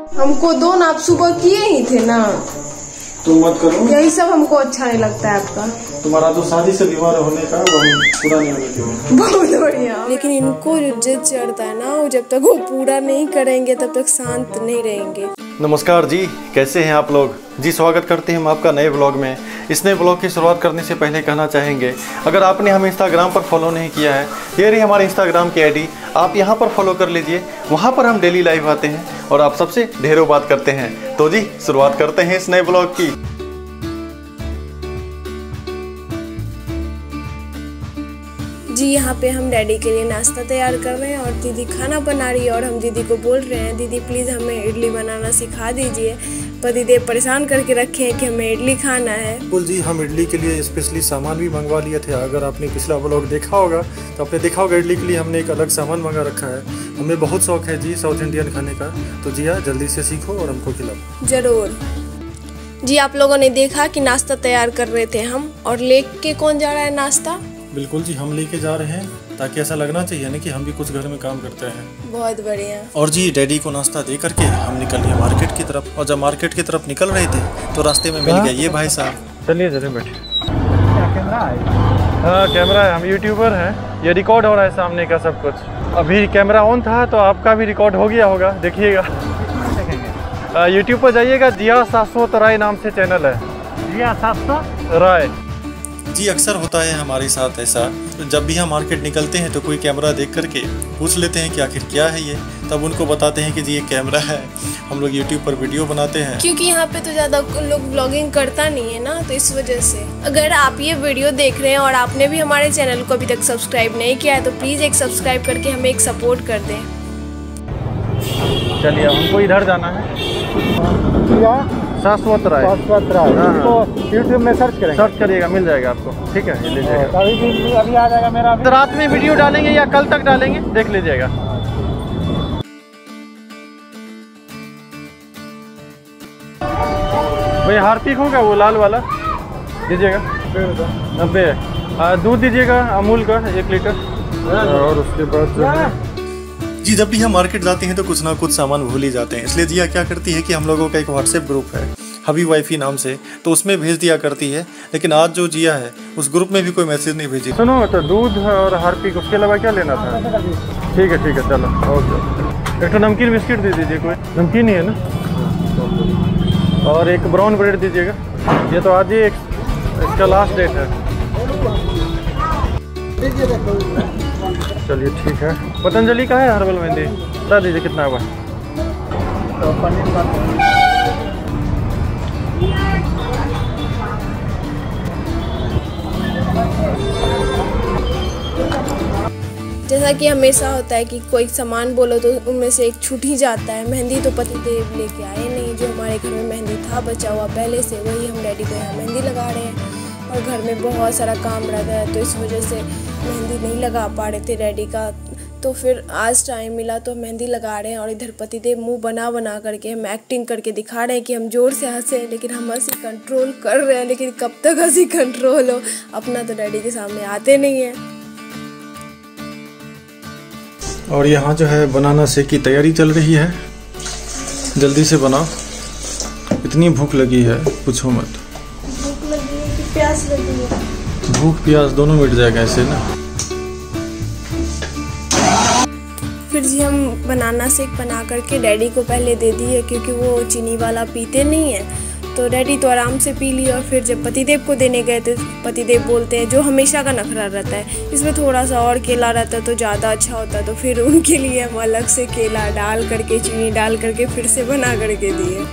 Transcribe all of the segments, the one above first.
हमको दो ना आप सुबह किए ही थे ना। तुम मत करो। यही सब हमको अच्छा नहीं लगता है आपका। तुम्हारा तो शादी से विवाह होने का वो पूरा नहीं होने बहुत बढ़िया। लेकिन इनको जो जिद चढ़ता है ना वो जब तक वो पूरा नहीं करेंगे तब तक शांत नहीं रहेंगे। नमस्कार जी कैसे हैं आप लोग? जी, स्वागत करते हैं हम आपका नए ब्लॉग में। इस नए ब्लॉग की शुरुआत करने से पहले कहना चाहेंगे, अगर आपने हमें इंस्टाग्राम पर फॉलो नहीं किया है, ये रही हमारे इंस्टाग्राम की आईडी आप यहाँ पर फॉलो कर लीजिए, वहाँ पर हम डेली लाइव आते हैं और आप सबसे ढेरों बात करते हैं। तो जी, शुरुआत करते हैं इस नए ब्लॉग की। जी यहाँ पे हम डैडी के लिए नाश्ता तैयार कर रहे हैं और दीदी खाना बना रही है और हम दीदी को बोल रहे हैं दीदी प्लीज़ हमें इडली बनाना सिखा दीजिए। पर दीदी परेशान करके रखे हैं कि हमें इडली खाना है। बिल्कुल जी हम इडली के लिए स्पेशली सामान भी मंगवा लिए थे। अगर आपने पिछला ब्लॉग देखा होगा तो आपने देखा होगा इडली के लिए हमने एक अलग सामान मंगा रखा है। हमें बहुत शौक है जी साउथ इंडियन खाने का। तो जी हाँ जल्दी से सीखो और हमको खिलाओ। ज़रूर। जी आप लोगों ने देखा कि नाश्ता तैयार कर रहे थे हम और लेक लेके कौन जा रहा है नाश्ता? बिल्कुल जी हम लेके जा रहे हैं ताकि ऐसा लगना चाहिए ना कि हम भी कुछ घर में काम करते हैं। बहुत बढ़िया। और जी डैडी को नाश्ता दे करके हम निकल लिए मार्केट की तरफ़। और जब मार्केट की तरफ़ निकल रहे थे तो रास्ते में मिल गया ये भाई साहब। चलिए चलिए बैठिए। हाँ? कैमरा है। हम यूट्यूबर हैं। ये रिकॉर्ड हो रहा है सामने का सब कुछ। अभी कैमरा ऑन था तो आपका भी रिकॉर्ड हो गया होगा। देखिएगा। यूट्यूब पर जाइएगा। जिया सासवत राय नाम से चैनल है। जिया सात सौ राय। जी अक्सर होता है हमारे साथ ऐसा। तो जब भी हम मार्केट निकलते हैं तो कोई कैमरा देख करके पूछ लेते हैं कि आखिर क्या है ये। तब उनको बताते हैं कि जी ये कैमरा है। हम लोग यूट्यूब पर वीडियो बनाते हैं। क्योंकि यहाँ पे तो ज़्यादा लोग ब्लॉगिंग करता नहीं है ना तो इस वजह से। अगर आप ये वीडियो देख रहे हैं और आपने भी हमारे चैनल को अभी तक सब्सक्राइब नहीं किया है तो प्लीज़ एक सब्सक्राइब करके हमें एक सपोर्ट कर दें। चलिए हमको इधर जाना है। सासवत राय। शाश्वत राय। हाँ, इसको यूट्यूब में सर्च करेंगे। सर्च करिएगा मिल जाएगा आपको। ठीक है ये लीजिएगा अभी भी अभी आ जाएगा मेरा तो रात में वीडियो डालेंगे या कल तक डालेंगे? देख लीजिएगा। भैया हार्पिक होगा वो लाल वाला? दीजिएगा। नब्बे। दूध दीजिएगा अमूल का एक लीटर। और उसके बाद जो है। जी, जब भी हम मार्केट जाते हैं तो कुछ ना कुछ सामान भूल ही जाते हैं। इसलिए जिया क्या करती है कि हम लोगों का एक व्हाट्सएप ग्रुप है, हबी वाइफी नाम से तो उसमें भेज दिया करती है। लेकिन आज जो जिया है, उस ग्रुप में भी कोई मैसेज नहीं भेजी। सुनो तो दूध और हार्पिक उसके अलावा क्या लेना था? ठीक है ठीक है, चलो, ओके। एक तो नमकीन बिस्किट दे दीजिए कोई। नमकीन ही है ना? और एक ब्राउन ब्रेड दीजिएगा। ये तो आज ही एक, इसका लास्ट डेट है। चलिए, ठीक है। पतंजलि का है हर्बल मेहंदी? बता दीजिए कितना हुआ? जैसा कि हमेशा होता है कि कोई सामान बोलो तो उनमें से एक छूट ही जाता है। मेहंदी तो पति देव लेके आए नहीं, जो हमारे घर में मेहंदी था, बचा हुआ पहले से वही हम डैडी को यहाँ मेहंदी लगा रहे हैं। और घर में बहुत सारा काम रहता है तो इस वजह से मेहंदी नहीं लगा पा रहे थे डैडी का। तो फिर आज टाइम मिला तो मेहंदी लगा रहे हैं और इधर पतिदेव मुँह बना बना करके हम एक्टिंग करके दिखा रहे हैं कि हम ज़ोर से हंसे हैं लेकिन हम हँसी कंट्रोल कर रहे हैं लेकिन कब तक हँसी कंट्रोल हो? अपना तो डैडी के सामने आते नहीं है। और यहाँ जो है बनाना शेक की तैयारी चल रही है। जल्दी से बनाओ। इतनी भूख लगी है पूछो मत। भूख लगी है कि प्यास लगी है? भूख प्यास दोनों मिट जाएगा ऐसे ना। फिर जी हम बनाना शेक बना करके डैडी को पहले दे दिए, क्योंकि वो चीनी वाला पीते नहीं है। तो डैडी तो आराम से पी लिया और फिर जब पतिदेव को देने गए तो पतिदेव बोलते हैं, जो हमेशा का नखरा रहता है, इसमें थोड़ा सा और केला रहता है तो ज़्यादा अच्छा होता तो फिर उनके लिए हम अलग से केला डाल करके, चीनी डाल करके फिर से बना करके दिए।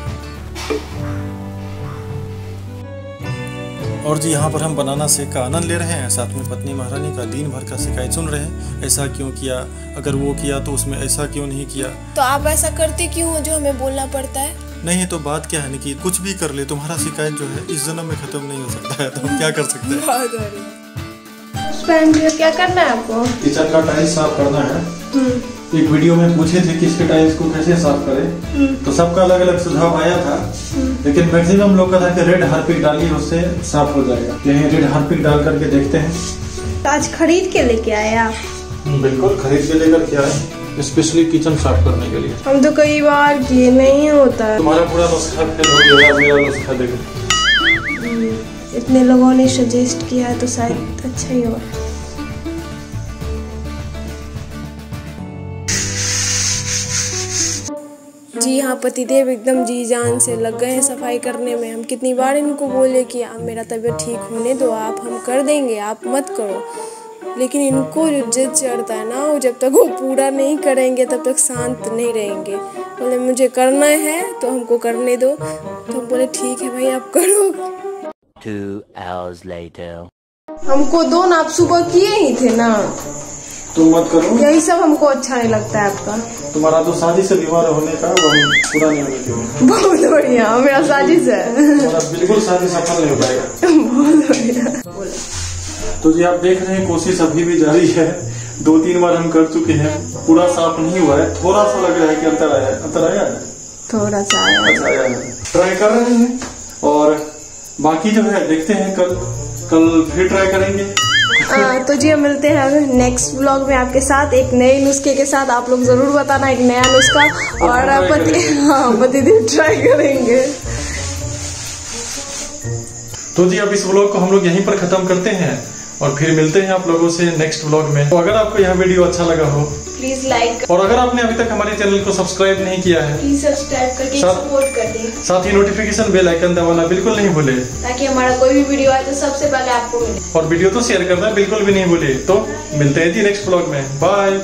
और जी यहाँ पर हम बनाना शेक का आनंद ले रहे हैं साथ में पत्नी महारानी का दिन भर का शिकायत सुन रहे हैं। ऐसा क्यों किया? अगर वो किया तो उसमें ऐसा क्यों नहीं किया? तो आप ऐसा करते क्यों हो जो हमें बोलना पड़ता है? नहीं तो बात क्या है ना कि कुछ भी कर ले तुम्हारा शिकायत जो है इस जन्म में खत्म नहीं हो सकता है तो हम क्या कर सकते हैं? क्या करना है आपको? किचन का टाइल्स साफ़ करना है। एक वीडियो में पूछे थे कि इसके टाइल्स को कैसे साफ़ करें। तो सबका अलग अलग सुझाव आया था। लेकिन मैक्सिमम लोग का था कि रेड हार्पिक डालिए उससे साफ़ हो जाएगा। यही रेड हार्पिक डाल करके देखते हैं। तो आज खरीद के लेके आए आप? बिल्कुल खरीद के लेकर के आए। स्पेशली किचन साफ़ करने के लिए। हम तो कई बार किए नहीं होता। है तुम्हारा पूरा नुस्खा फेल हो गया मेरा नुस्खा देखो। इतने लोगों ने सजेस्ट किया है तो शायद अच्छा ही होगा। जी हाँ पतिदेव एकदम जी जान से लग गए हैं सफ़ाई करने में। हम कितनी बार इनको बोले कि आप मेरा तबीयत ठीक होने दो आप हम कर देंगे आप मत करो। लेकिन इनको जो जिद चढ़ता है ना वो जब तक वो पूरा नहीं करेंगे तब तक शांत नहीं रहेंगे। बोले मुझे करना है तो हमको करने दो। तो हम बोले ठीक है भाई आप करो। Two hours later. हमको दो ना आप सुबह किए ही थे ना। तुम मत करो। यही सब हमको अच्छा नहीं लगता है आपका तुम्हारा तो शादी से बीमार होने का वो पूरा नहीं होने बहुत बढ़िया मेरा साजिश है बिल्कुल शादी सफल नहीं हो पाएगा। बहुत बढ़िया। तो जी आप देख रहे हैं कोशिश अभी भी जारी है। दो तीन बार हम कर चुके हैं। पूरा साफ़ नहीं हुआ है। थोड़ा सा लग रहा है कि अंतर आया अंतर आया है? थोड़ा सा आया अच्छा आया है। ट्राई कर रहे हैं। और बाकी जो है देखते हैं कल। कल फिर ट्राई करेंगे। हाँ, तो जी हम मिलते हैं नेक्स्ट ब्लॉग में आपके साथ। एक नए नुस्खे के साथ आप लोग ज़रूर बताना एक नया नुस्खा। और पति हाँ पति प्रतिदिन ट्राई करेंगे। तो जी अब इस ब्लॉग को हम लोग यहीं पर खत्म करते हैं। और फिर मिलते हैं आप लोगों से नेक्स्ट ब्लॉग में। तो अगर आपको यह वीडियो अच्छा लगा हो प्लीज़ लाइक और अगर आपने अभी तक हमारे चैनल को सब्सक्राइब नहीं किया है प्लीज़ सब्सक्राइब करके सपोर्ट कर दें। साथ ही नोटिफिकेशन बेल आइकन दबाना बिल्कुल नहीं भूले। ताकि हमारा कोई भी वीडियो आए तो सबसे पहले आपको मिले। और वीडियो तो शेयर करना बिल्कुल भी नहीं भूले। तो मिलते हैं जी नेक्स्ट ब्लॉग में। बाय